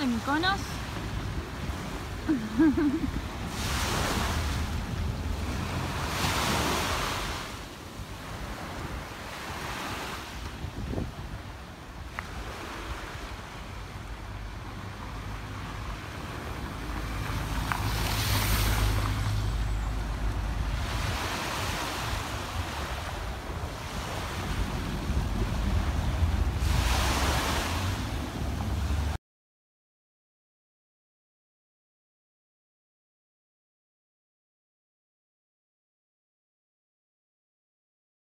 de Miconos.